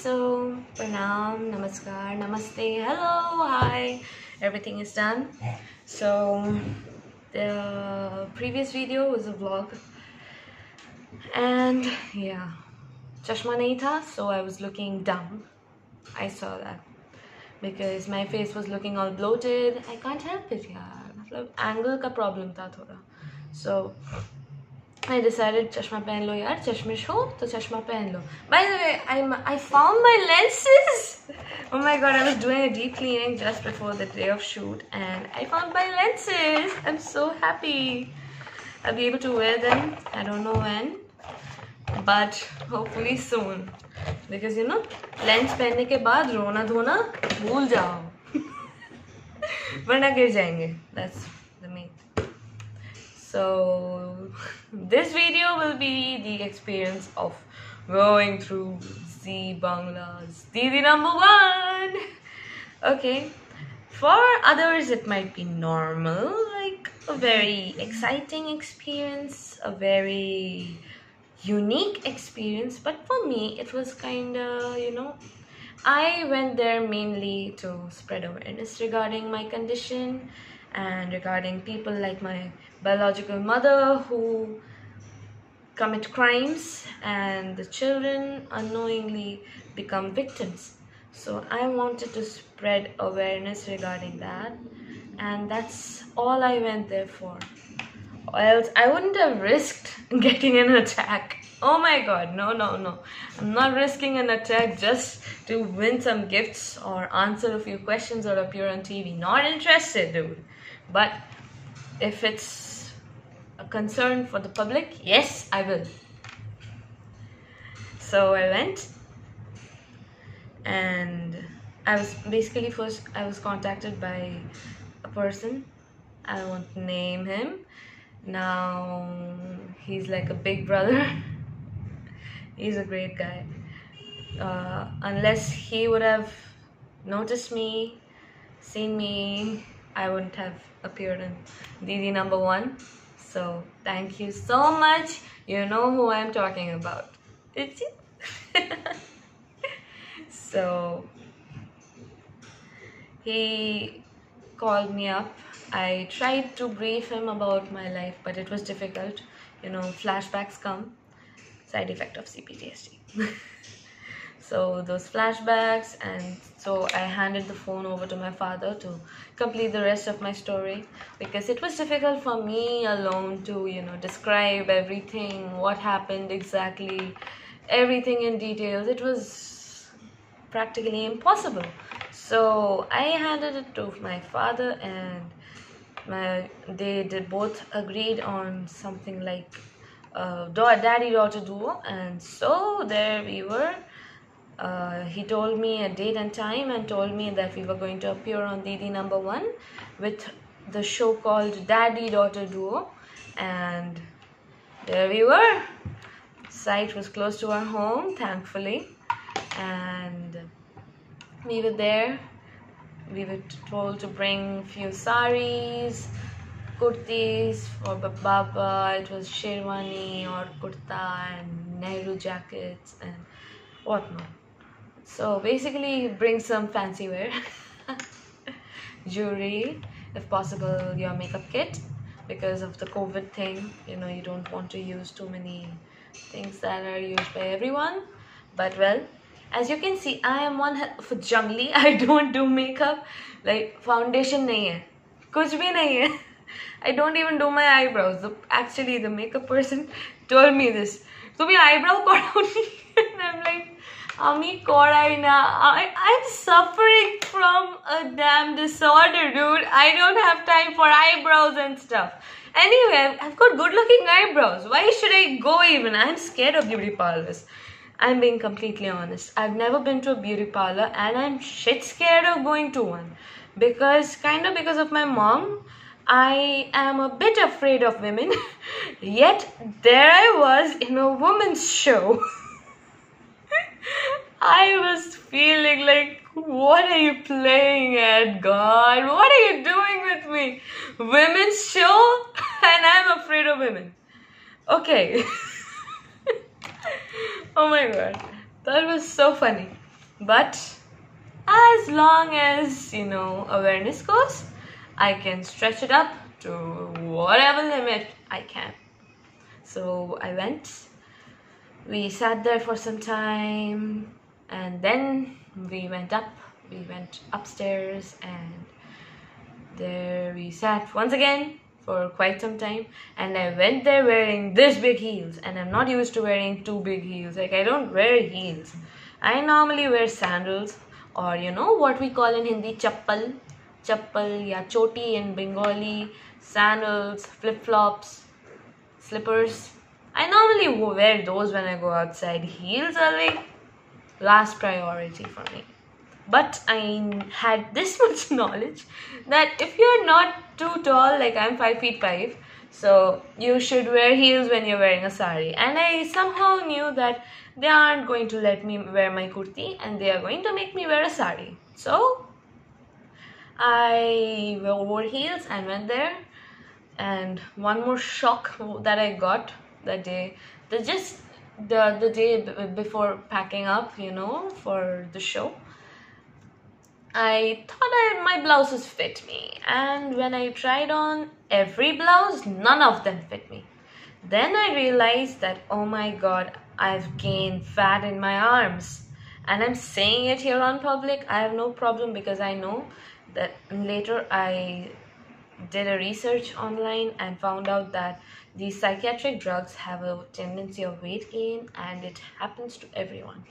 so pranam, namaskar, namaste, hello, hi, everything is done. So the previous video was a vlog, and yeah, chashma nahi tha, so I was looking dumb. I saw that because my face was looking all bloated. I can't help it, yaar. मतलब angle का problem था थोड़ा. So I decided चश्मा पहन लो यार, चश्मे show तो चश्मा पहन लो। By the way I I found my lenses oh my god I was doing a deep cleaning just before the day of shoot and I found my lenses I am so happy I be able to wear them I don't know when but hopefully soon because you know lens पहनने के बाद रोना धोना भूल जाओ। वरना गिर जाएँगे। That's so this video will be the experience of going through Zee Bangla's Didi number one. Okay, for others it might be normal, like a very exciting experience, a very unique experience, but for me it was kind of you know. I went there mainly to spread awareness regarding my condition and regarding people like my biological mother who commit crimes and the children unknowingly become victims. So I wanted to spread awareness regarding that and that's all I went there for. Or else I wouldn't have risked getting an attack. Oh my god, no, no, no. I'm not risking an attack just to win some gifts or answer a few questions or appear on TV. Not interested, dude. But if it's concern for the public, yes, I will. So I went and I was basically first I was contacted by a person. I won't name him. Now he's like a big brother. he's a great guy. Uh, unless he would have noticed me, seen me, I wouldn't have appeared in Didi number one. So thank you so much. You know who I'm talking about. It's you. so he called me up. I tried to brief him about my life, but it was difficult. You know, flashbacks come, side effect of CPTSD. so those flashbacks, and so I handed the phone over to my father to complete the rest of my story because it was difficult for me alone to, you know, describe everything, what happened exactly, everything in details. It was practically impossible. So I handed it to my father, and my they did both agreed on something like uh, daddy daughter duo, and so there we were. Uh, he told me a date and time and told me that we were going to appear on Didi number one with the show called Daddy Daughter Duo, and there we were. Site was close to our home, thankfully, and we were there. We were told to bring few saris, kurtis for Baba. It was sherwani or kurta and Nehru jackets and whatnot. So basically bring some fancy wear, jewelry, if possible your makeup kit because of the COVID thing, you know, you don't want to use too many things that are used by everyone. But well, as you can see, I am one for jungly. I don't do makeup. Like foundation nahi hai. Kuch bhi nahi hai. I don't even do my eyebrows. The, actually, the makeup person told me this. So my eyebrow got out and I'm like, আমি করাই না I, I'm suffering from a damn disorder dude I don't have time for eyebrows and stuff anyway I've, I've got good looking eyebrows why should I go even I'm scared of beauty parlors I'm being completely honest I've never been to a beauty parlor and I'm shit scared of going to one because kind of because of my mom I am a bit afraid of women yet there I was in a woman's show I was feeling like, what are you playing at, God? What are you doing with me? Women's show? And I'm afraid of women. Okay. oh my god. That was so funny. but as long as you know awareness goes i can stretch it up to whatever limit i can so i went we sat there for some time and then we went up. We went upstairs and there we sat once again for quite some time. And I went there wearing this big heels and I'm not used to wearing too big heels. Like I don't wear heels. I normally wear sandals or you know what we call in Hindi chappal. Chappal ya choti in Bengali sandals flip flops slippers I normally wear those when I go outside heels are like last priority for me but I had this much knowledge that if you're not too tall, like I'm five feet five, so you should wear heels when you're wearing a sari. And I somehow knew that they aren't going to let me wear my kurti and they are going to make me wear a sari. So I wore heels and went there. And one more shock that I got that day, the just the the day before packing up, you know, for the show I thought I, my blouses fit me, and when I tried on every blouse, none of them fit me. Then I realized that oh my god, I've gained fat in my arms, and I'm saying it here on public. I have no problem because I know that later I did a research online and found out that these psychiatric drugs have a tendency of weight gain and it happens to everyone.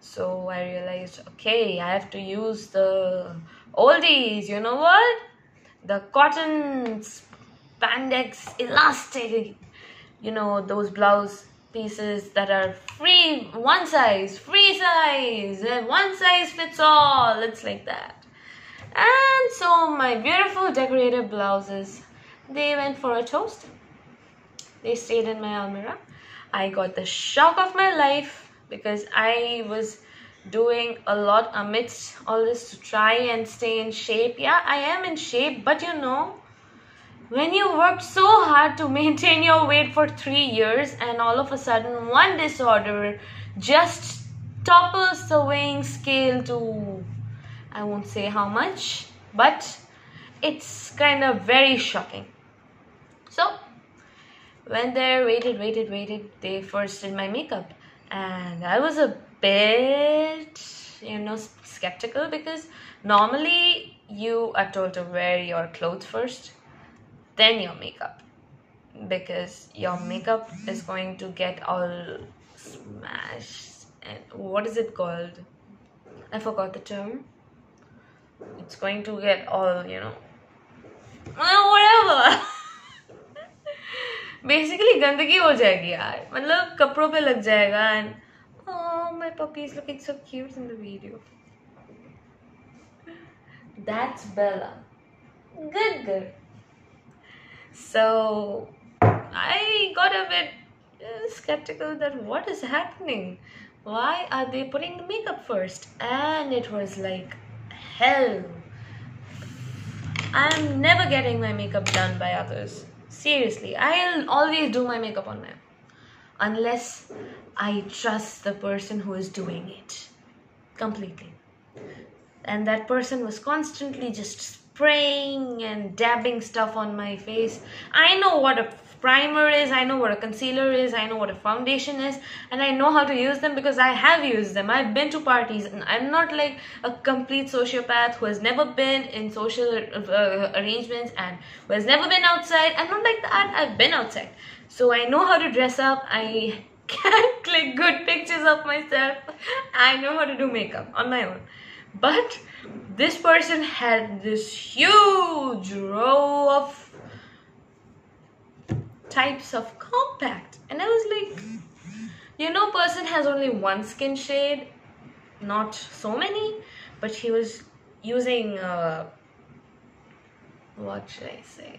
So i realized okay i have to use the oldies you know what? The cotton spandex elastic you know those blouse pieces that are free one size free size one size fits all it's like that. And so my beautiful decorated blouses they went for a toast they stayed in my almirah i got the shock of my life because I was doing a lot amidst all this to try and stay in shape. Yeah, I am in shape, but you know, when you worked so hard to maintain your weight for three years and all of a sudden one disorder just topples the weighing scale to I won't say how much, but it's kind of very shocking. So, went there, waited, waited, waited. They first did my makeup and I was a bit, you know, skeptical because normally you are told to wear your clothes first, then your makeup, because your makeup is going to get all smashed. And what is it called? I forgot the term. It's going to get all, you know, whatever. Basically गंदगी हो जाएगी यार मतलब कपड़ों पे लग जाएगा and oh my puppy is looking so cute in the video that's Bella good good so I got a bit uh, skeptical that what is happening why are they putting the makeup first and it was like hell I'm never getting my makeup done by others Seriously, I'll always do my makeup on them unless I trust the person who is doing it completely. And that person was constantly just spraying and dabbing stuff on my face. I know what a primer is, I know what a concealer is, I know what a foundation is, and I know how to use them because I have used them. I've been to parties, and I'm not like a complete sociopath who has never been in social uh, arrangements and who has never been outside. I'm not like that. I've been outside. So I know how to dress up. I can click good pictures of myself. I know how to do makeup on my own. But this person had this huge row of types of compact. And i was like you know person has only one skin shade not so many but he was using uh, what should i say?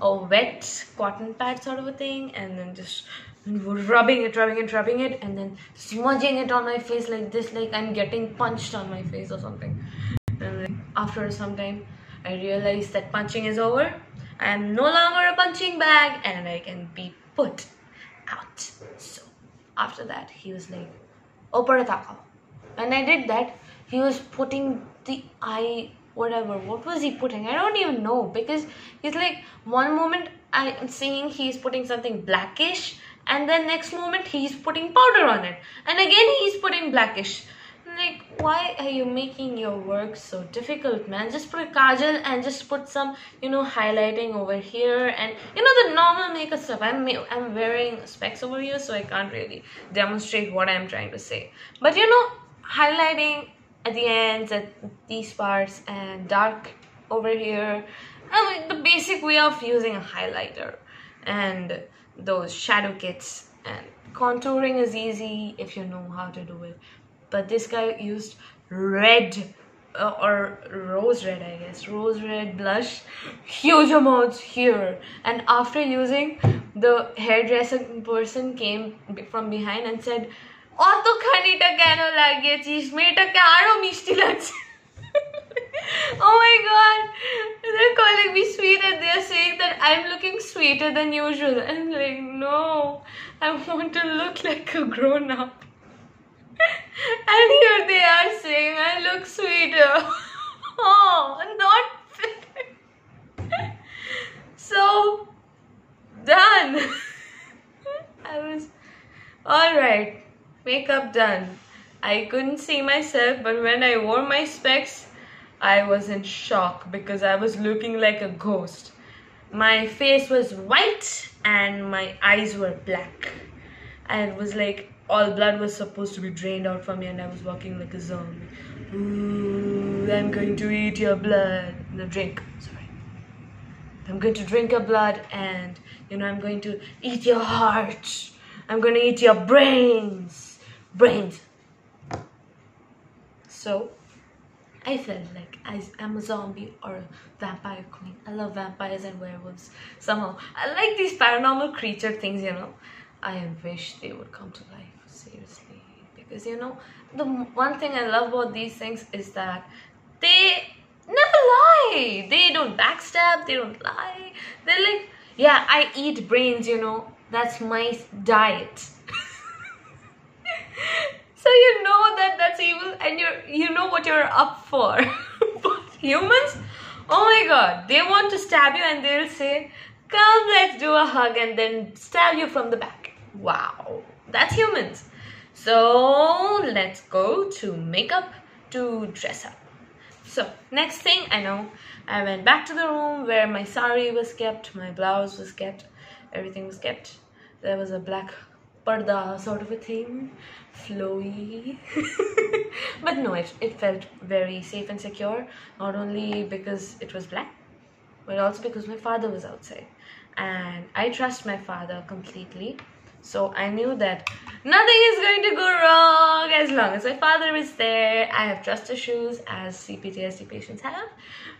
A wet cotton pad sort of a thing and then just rubbing it rubbing it rubbing it and then smudging it on my face like this like i'm getting punched on my face or something. And after some time i realized that punching is over I am no longer a punching bag and I can be put out. So after that, he was like, Opera when I did that, he was putting the eye whatever. What was he putting? I don't even know because he's like one moment I'm seeing he's putting something blackish, and then next moment he's putting powder on it, and again he's putting blackish. Why are you making your work so difficult, man? Just put a kajal and just put some, you know, highlighting over here, and you know the normal makeup stuff. I'm I'm wearing specs over here, so I can't really demonstrate what I'm trying to say. But you know, highlighting at the ends at these parts and dark over here I mean, the basic way of using a highlighter and those shadow kits and contouring is easy if you know how to do it but this guy used red uh, or rose red I guess rose red blush huge amounts here and after using the hairdresser person came from behind and said অত খানিটা কেন লাগিয়েছিস মেয়েটাকে আরো মিষ্টি লাগছে oh my god they're calling me sweet and they're saying that i'm looking sweeter than usual and I'm like no i want to look like a grown up and here they are saying i look sweeter oh not so done i was all right makeup done. I couldn't see myself, but when I wore my specs, I was in shock because I was looking like a ghost. My face was white and my eyes were black. It was like all blood was supposed to be drained out from me, and I was walking like a zombie. Ooh, I'm going to eat your blood. No, drink. Sorry. I'm going to drink your blood, and you know, I'm going to eat your heart. I'm going to eat your brains brains. So I felt like I, am a zombie or a vampire queen. I love vampires and werewolves. Somehow I like these paranormal creature things, you know. I wish they would come to life. Because you know, the one thing I love about these things is that they never lie. They don't backstab, they don't lie. They're like, yeah, I eat brains, you know. That's my diet so you know that that's evil and you you know what you're up for but humans oh my god they want to stab you and they'll say come let's do a hug and then stab you from the back wow that's humans so let's go to makeup to dress up. So next thing i know i went back to the room where my sari was kept my blouse was kept everything was kept. There was a black parda sort of a thing flowy. But no it, it felt very safe and secure not only because it was black but also because my father was outside. And i trust my father completely so i knew that nothing is going to go wrong as long as my father is there. I have trust issues as cptsd patients have.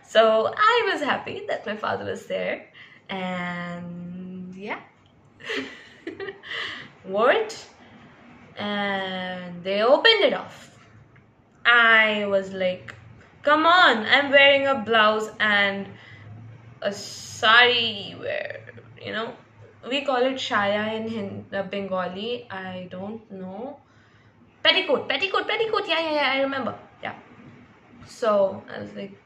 So i was happy that my father was there. And yeah. Wore it and they opened it off. I was like, come on, I'm wearing a blouse and a sari wear, you know. We call it shaya in Hind, uh, Bengali. I don't know. Petticoat, petticoat, petticoat. Yeah, yeah, yeah. I remember. Yeah. So I was like,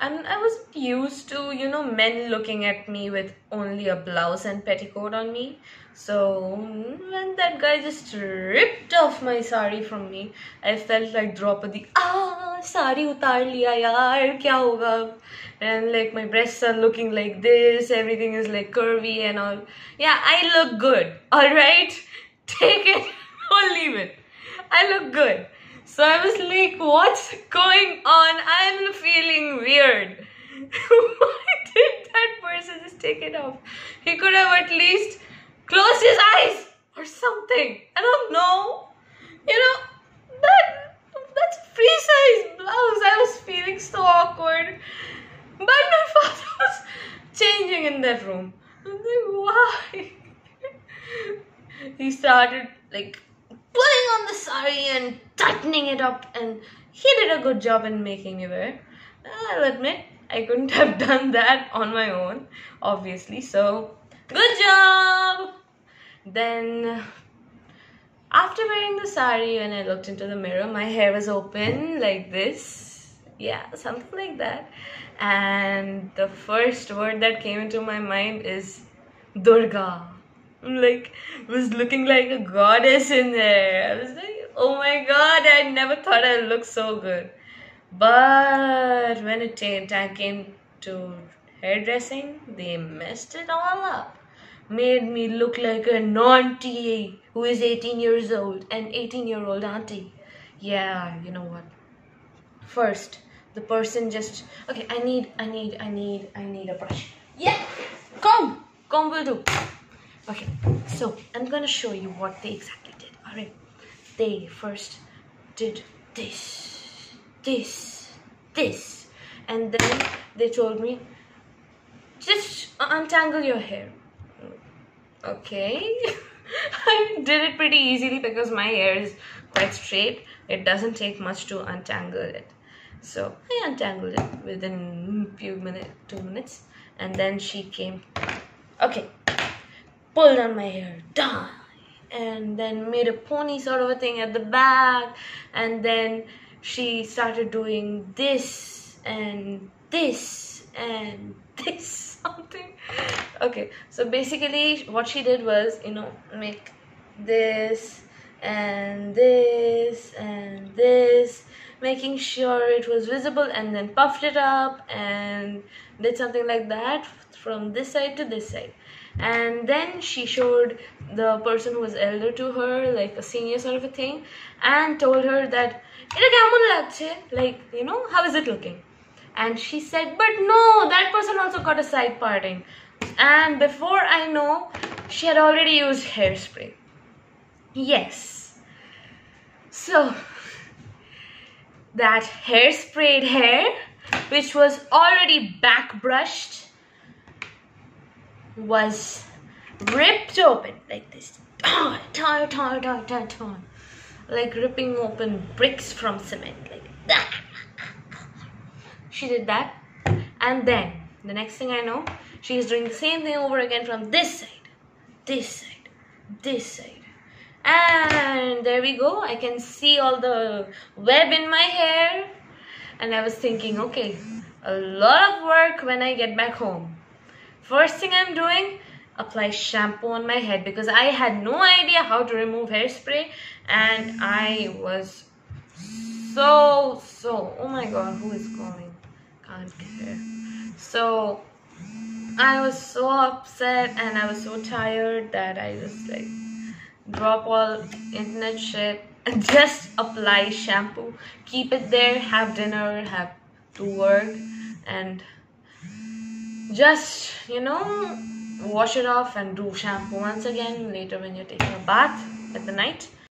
and I was used to, you know, men looking at me with only a blouse and petticoat on me. So when that guy just ripped off my sari from me, I felt like Draupadi. Ah, sari utar liya yaar, kya hoga? And like my breasts are looking like this, everything is like curvy and all. Yeah, I look good. All right, take it or leave it. I look good. So I was like, what's going on? I'm feeling weird. Why did that person just take it off? He could have at least closed his eyes or something. I don't know. You know, that that's free size blouse. I was feeling so awkward. But my father was changing in that room. I was like, why? he started like pulling on the sari and tightening it up and he did a good job in making me wear. I'll admit I couldn't have done that on my own, obviously. So, good job! Then, after wearing the sari, when I looked into the mirror, my hair was open like this. Yeah, something like that. And the first word that came into my mind is Durga. Like, was looking like a goddess in there. I was like, oh my god, I never thought I'd look so good. But when it came to hairdressing, they messed it all up. Made me look like a auntie who is 18 years old, an 18 year old auntie. Yeah, you know what? First, the person just okay. I need, I need, I need, I need a brush. Yeah, comb, comb will do. Okay, so I'm gonna show you what they exactly did. Alright, they first did this, this, this, and then they told me just untangle your hair. Okay, I did it pretty easily because my hair is quite straight. It doesn't take much to untangle it. So I untangled it within a few minutes, two minutes, and then she came. Okay, pulled on my hair, done. And then made a pony sort of a thing at the back. And then she started doing this and this and this something. Okay, so basically, what she did was, you know, make this and this and this making sure it was visible and then puffed it up and did something like that from this side to this side and then she showed the person who was elder to her like a senior sort of a thing and told her that like you know how is it looking? And she said but no that person also got a side parting. And before i know she had already used hairspray. Yes. So that hairsprayed hair which was already back brushed was ripped open like this. Tar, tar, tar, tar, tar, Like ripping open bricks from cement. Like that. She did that. And then, the next thing I know, she is doing the same thing over again from this side, this side, this side. And there we go. I can see all the web in my hair. And I was thinking, okay, a lot of work when I get back home. First thing I'm doing, apply shampoo on my head because I had no idea how to remove hairspray and I was so, so, oh my god, who is calling? Can't care. So, I was so upset and I was so tired that I just like drop all internet shit and just apply shampoo. Keep it there, have dinner, have to work and just you know wash it off and do shampoo once again later when you're taking a bath at the night